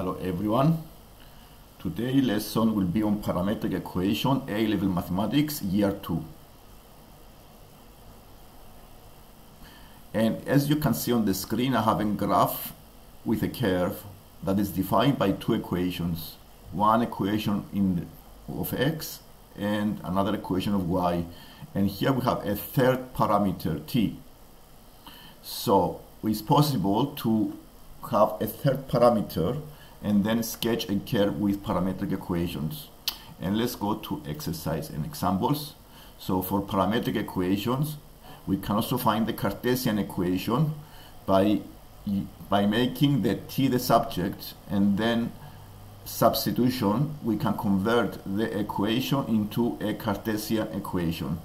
Hello everyone. Today lesson will be on parametric equation A-level mathematics year 2. And as you can see on the screen I have a graph with a curve that is defined by two equations. One equation in of x and another equation of y. And here we have a third parameter t. So it's possible to have a third parameter and then sketch a curve with parametric equations. And let's go to exercise and examples. So for parametric equations, we can also find the Cartesian equation by, by making the t the subject and then substitution, we can convert the equation into a Cartesian equation.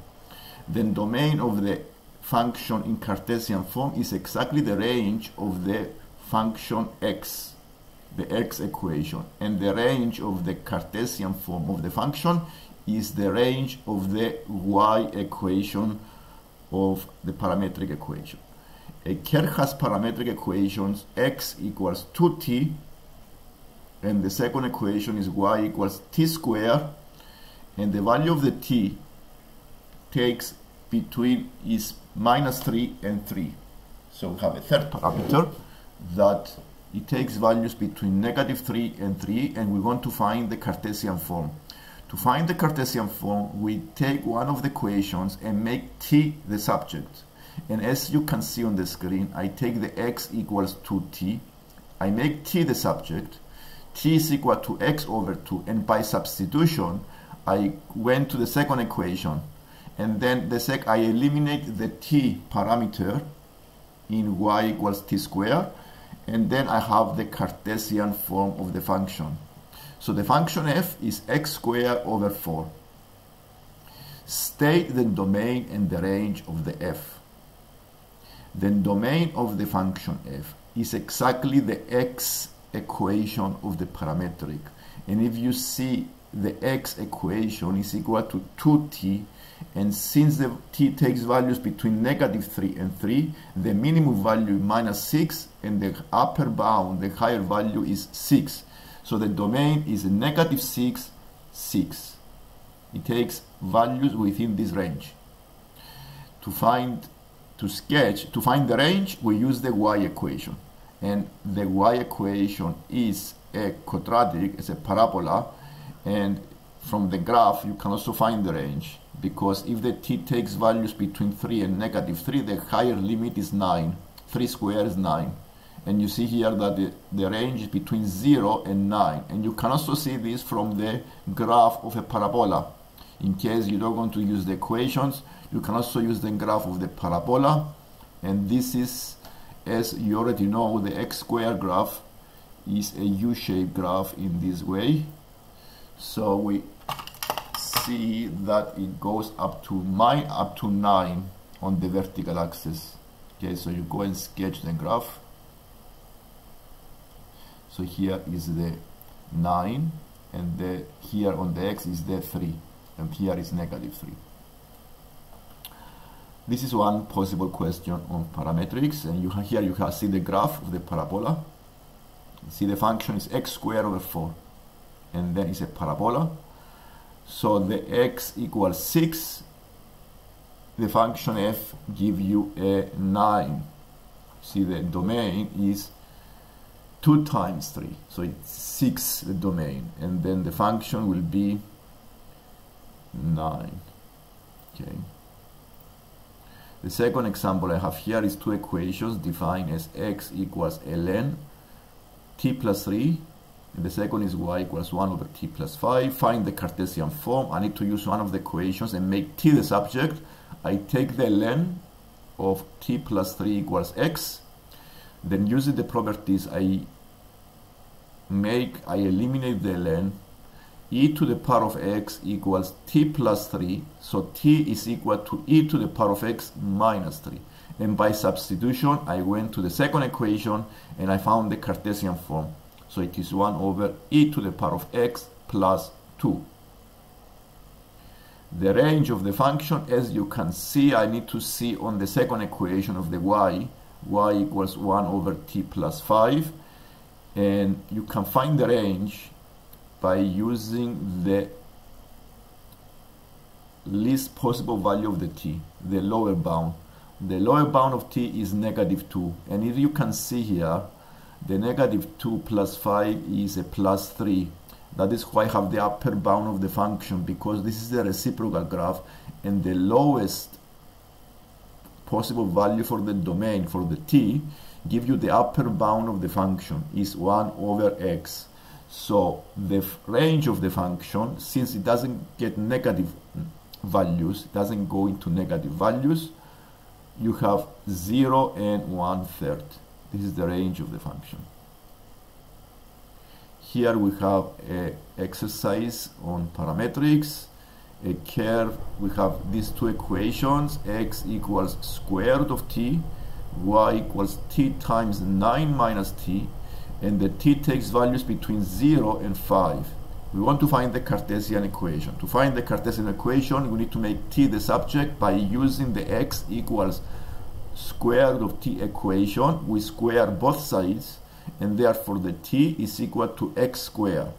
The domain of the function in Cartesian form is exactly the range of the function x the x equation and the range of the Cartesian form of the function is the range of the y equation of the parametric equation. A has parametric equations x equals 2t and the second equation is y equals t squared and the value of the t takes between is minus 3 and 3. So we have a third parameter that it takes values between negative 3 and 3 and we want to find the Cartesian form. To find the Cartesian form, we take one of the equations and make t the subject. And as you can see on the screen, I take the x equals 2t, I make t the subject, t is equal to x over 2, and by substitution, I went to the second equation, and then the sec I eliminate the t parameter in y equals t squared, and then I have the Cartesian form of the function. So the function f is x squared over 4. State the domain and the range of the f. The domain of the function f is exactly the x equation of the parametric. And if you see the x equation is equal to 2t and since the t takes values between negative 3 and 3 the minimum value is minus 6 and the upper bound the higher value is 6 so the domain is negative 6 6 it takes values within this range. To find to sketch to find the range we use the y equation. And the y equation is a quadratic it's a parabola. And from the graph you can also find the range because if the t takes values between 3 and negative 3 the higher limit is 9 3 squared is 9 and you see here that the, the range is between 0 and 9 and you can also see this from the graph of a parabola. In case you don't want to use the equations you can also use the graph of the parabola. And this is as you already know the x square graph is a u-shaped graph in this way so we see that it goes up to my up to 9 on the vertical axis. Okay so you go and sketch the graph. So here is the 9 and the here on the x is the 3 and here is negative 3 this is one possible question on parametrics and you here you can see the graph of the parabola. See the function is x squared over 4 and then it's a parabola. So the x equals 6 the function f give you a 9 see the domain is 2 times 3 so it's 6 the domain and then the function will be 9 okay. The second example I have here is two equations defined as x equals ln t plus 3 and the second is y equals 1 over t plus 5. Find the Cartesian form. I need to use one of the equations and make t the subject. I take the ln of t plus 3 equals x. Then using the properties, I make, I eliminate the ln. e to the power of x equals t plus 3. So t is equal to e to the power of x minus 3. And by substitution, I went to the second equation and I found the Cartesian form. So it is 1 over e to the power of x plus 2. The range of the function, as you can see, I need to see on the second equation of the y, y equals 1 over t plus 5. and you can find the range by using the least possible value of the t, the lower bound. The lower bound of t is negative 2 and if you can see here the negative 2 plus 5 is a plus 3 that is why I have the upper bound of the function because this is the reciprocal graph and the lowest possible value for the domain for the t give you the upper bound of the function is 1 over x. So the range of the function since it doesn't get negative values doesn't go into negative values you have 0 and 1 third this is the range of the function. Here we have a exercise on parametrics a curve we have these two equations x equals square root of t y equals t times 9 minus t and the t takes values between 0 and 5 we want to find the Cartesian equation. To find the Cartesian equation we need to make t the subject by using the x equals square root of t equation we square both sides and therefore the t is equal to x squared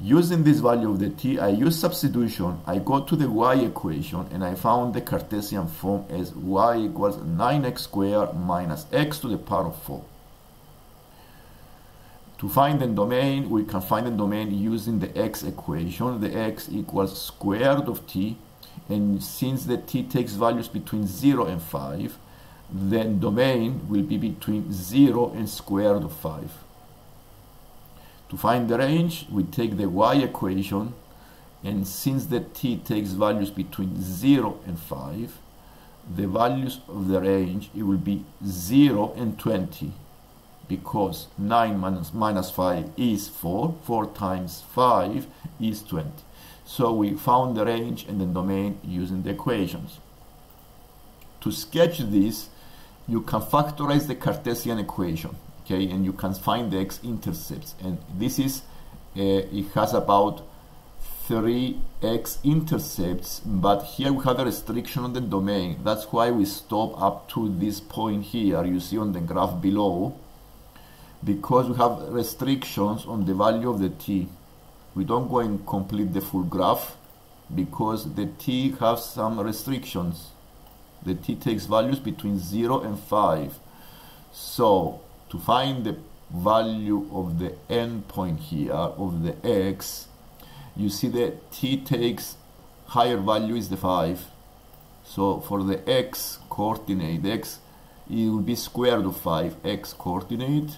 Using this value of the t, I use substitution, I go to the y equation and I found the Cartesian form as y equals 9x squared minus x to the power of 4. To find the domain, we can find the domain using the x equation. The x equals square root of t, and since the t takes values between 0 and 5, then domain will be between 0 and square root of 5. To find the range, we take the y equation, and since the t takes values between 0 and 5, the values of the range, it will be 0 and 20, because 9 minus, minus 5 is 4, 4 times 5 is 20. So we found the range and the domain using the equations. To sketch this, you can factorize the Cartesian equation okay and you can find the x-intercepts. And this is uh, it has about three x-intercepts but here we have a restriction on the domain. That's why we stop up to this point here you see on the graph below because we have restrictions on the value of the t. We don't go and complete the full graph because the t has some restrictions the t takes values between 0 and 5 so to find the value of the endpoint here of the x you see that t takes higher value is the 5 so for the x coordinate x it will be square root of 5 x coordinate.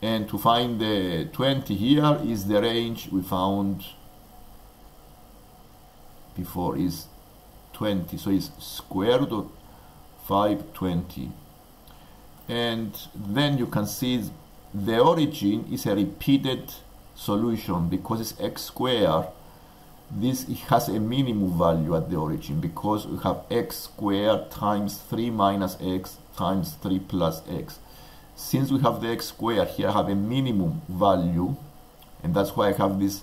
And to find the 20 here is the range we found before is 20 so it's square root of 520 and then you can see the origin is a repeated solution. Because it's x squared this has a minimum value at the origin. Because we have x squared times 3 minus x times 3 plus x. Since we have the x squared here I have a minimum value. And that's why I have this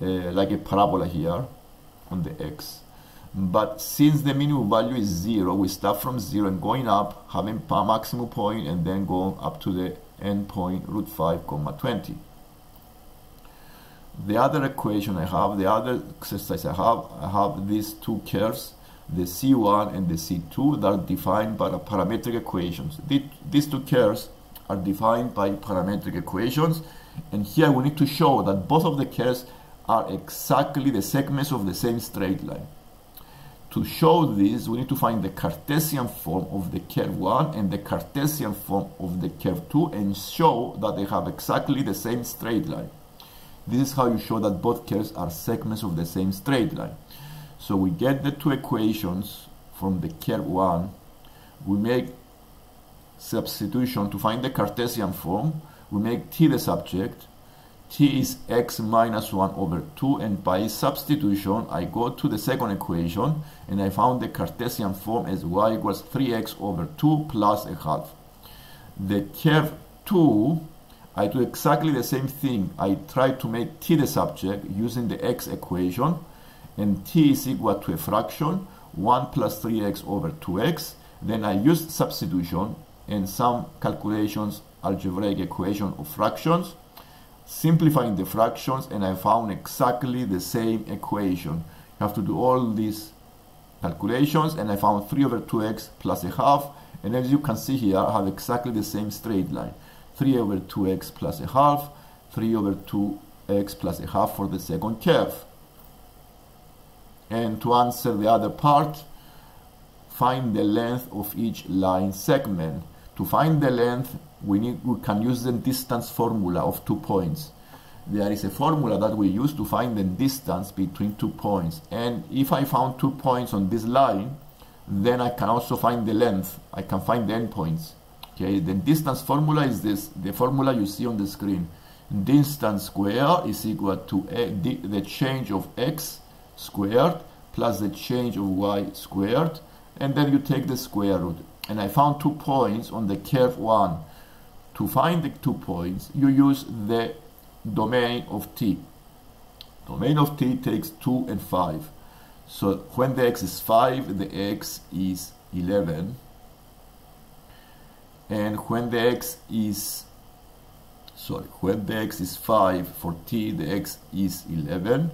uh, like a parabola here on the x but since the minimum value is zero we start from zero and going up having a maximum point and then going up to the end point root 5 comma 20 the other equation I have the other exercise I have I have these two curves the C1 and the C2 that are defined by parametric equations. These two curves are defined by parametric equations and here we need to show that both of the curves are exactly the segments of the same straight line to show this, we need to find the Cartesian form of the curve 1 and the Cartesian form of the curve 2 and show that they have exactly the same straight line. This is how you show that both curves are segments of the same straight line. So we get the two equations from the curve 1. We make substitution to find the Cartesian form. We make t the subject t is x minus 1 over 2 and by substitution I go to the second equation and I found the Cartesian form as y equals 3x over 2 plus a half. The curve 2 I do exactly the same thing. I try to make t the subject using the x equation and t is equal to a fraction 1 plus 3x over 2x. Then I use substitution and some calculations algebraic equation of fractions, simplifying the fractions, and I found exactly the same equation. You have to do all these calculations, and I found 3 over 2x plus a half, and as you can see here, I have exactly the same straight line. 3 over 2x plus a half, 3 over 2x plus a half for the second curve. And to answer the other part, find the length of each line segment. To find the length, we, need, we can use the distance formula of two points. There is a formula that we use to find the distance between two points. And if I found two points on this line, then I can also find the length. I can find the endpoints. Okay, the distance formula is this, the formula you see on the screen. Distance square is equal to a, the, the change of x squared plus the change of y squared and then you take the square root and I found two points on the curve 1 to find the two points you use the domain of t. Domain of t takes 2 and 5 so when the x is 5 the x is 11 and when the x is sorry when the x is 5 for t the x is 11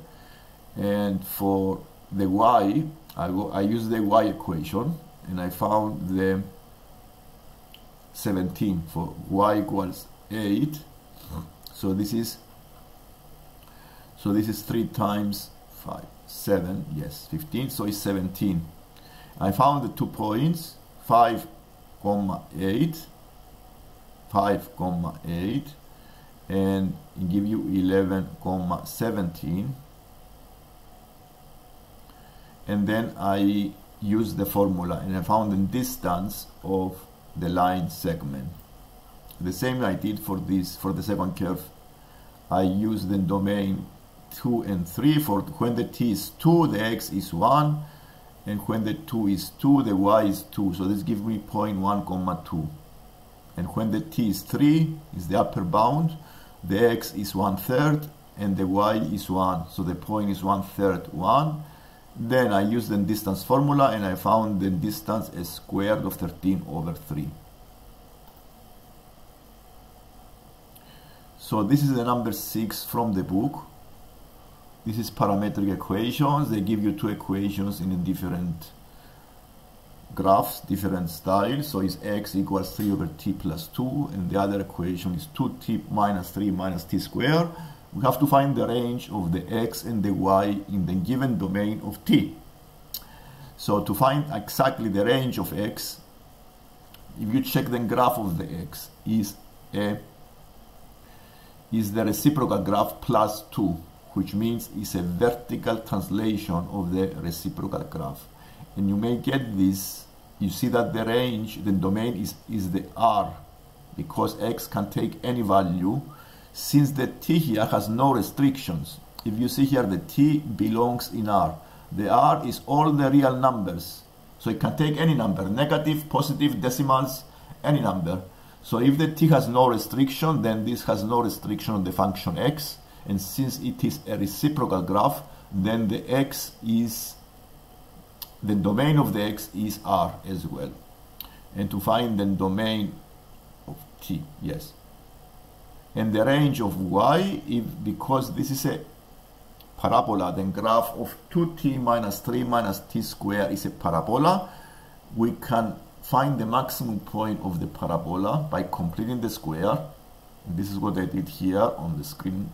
and for the y I, I use the y equation and I found the 17 for y equals 8 so this is so this is 3 times 5 7 yes 15 so it's 17 I found the two points 5 comma 8 5 comma 8 and give you 11 comma 17 and then I use the formula and I found the distance of the line segment. The same I did for this for the second curve. I use the domain 2 and 3 for when the t is 2 the x is 1 and when the 2 is 2 the y is 2 so this gives me 0.1 comma 2 and when the t is 3 is the upper bound the x is one third and the y is 1 so the point is one third 1 then I used the distance formula and I found the distance is squared of 13 over 3. So this is the number 6 from the book. This is parametric equations. They give you two equations in different graphs, different styles. So it's x equals 3 over t plus 2 and the other equation is 2t minus 3 minus t squared we have to find the range of the x and the y in the given domain of t. So to find exactly the range of x, if you check the graph of the x, is a is the reciprocal graph plus 2, which means it's a vertical translation of the reciprocal graph. And you may get this, you see that the range, the domain is, is the R, because x can take any value since the t here has no restrictions, if you see here the t belongs in R. The R is all the real numbers. So it can take any number, negative, positive, decimals, any number. So if the t has no restriction, then this has no restriction on the function x. And since it is a reciprocal graph, then the x is, the domain of the x is R as well. And to find the domain of t, yes and the range of y if because this is a parabola then graph of 2t minus 3 minus t square is a parabola. We can find the maximum point of the parabola by completing the square. This is what I did here on the screen.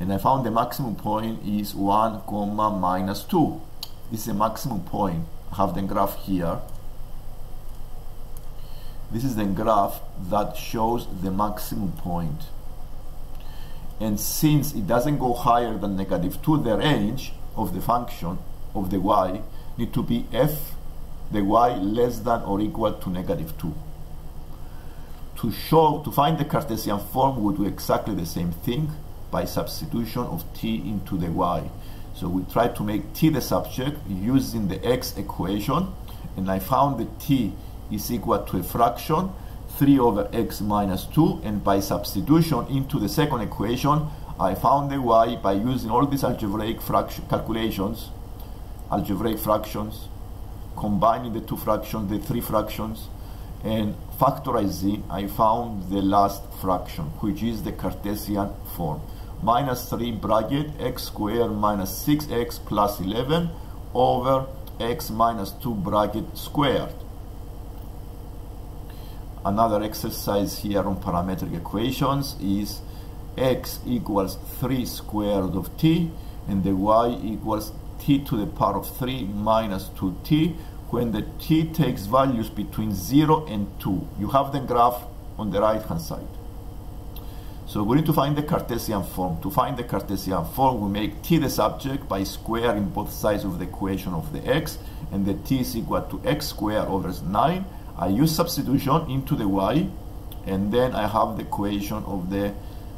And I found the maximum point is 1 comma minus 2 this is a maximum point. I have the graph here this is the graph that shows the maximum point. And since it doesn't go higher than negative 2, the range of the function of the y need to be f, the y less than or equal to negative 2. To show, to find the Cartesian form, we do exactly the same thing by substitution of t into the y. So we try to make t the subject using the x equation, and I found the t is equal to a fraction 3 over x minus 2 and by substitution into the second equation I found the y by using all these algebraic fraction calculations algebraic fractions combining the two fractions the three fractions and factorizing I found the last fraction which is the Cartesian form. Minus 3 bracket x squared minus 6x plus 11 over x minus 2 bracket squared another exercise here on parametric equations is x equals 3 squared of t and the y equals t to the power of 3 minus 2t when the t takes values between 0 and 2. You have the graph on the right hand side. So we need to find the Cartesian form. To find the Cartesian form, we make t the subject by squaring both sides of the equation of the x, and the t is equal to x squared over 9. I use substitution into the y, and then I have the equation of the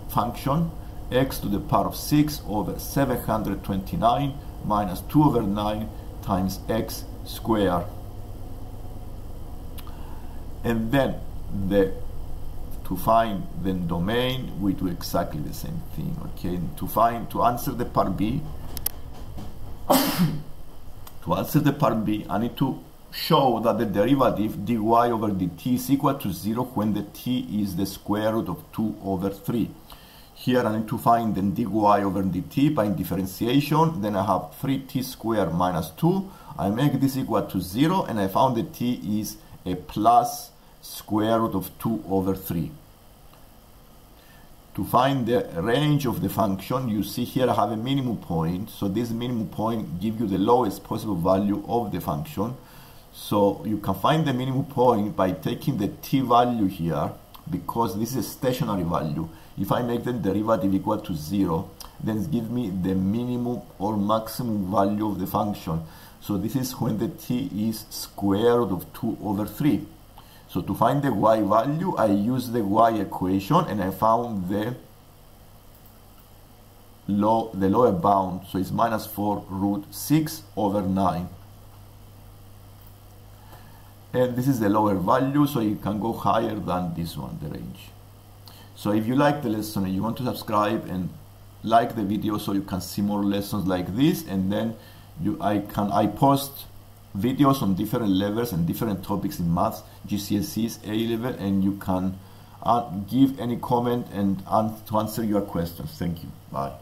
function x to the power of 6 over 729 minus 2 over 9 times x squared. And then the to find the domain we do exactly the same thing okay to find to answer the part b to answer the part b i need to show that the derivative dy over dt is equal to 0 when the t is the square root of 2 over 3 here I need to find the dy over dt by differentiation. Then I have 3t squared minus 2. I make this equal to 0 and I found that t is a plus square root of 2 over 3. To find the range of the function, you see here I have a minimum point. So this minimum point gives you the lowest possible value of the function. So you can find the minimum point by taking the t value here because this is a stationary value. If I make the derivative equal to 0 then give me the minimum or maximum value of the function. So this is when the t is square root of 2 over 3 so to find the y value I use the y equation and I found the low the lower bound. So it's minus 4 root 6 over 9 and this is the lower value so you can go higher than this one the range so if you like the lesson and you want to subscribe and like the video so you can see more lessons like this and then you I can I post videos on different levels and different topics in maths, GCSEs, A level and you can uh, give any comment and to answer your questions. Thank you. Bye.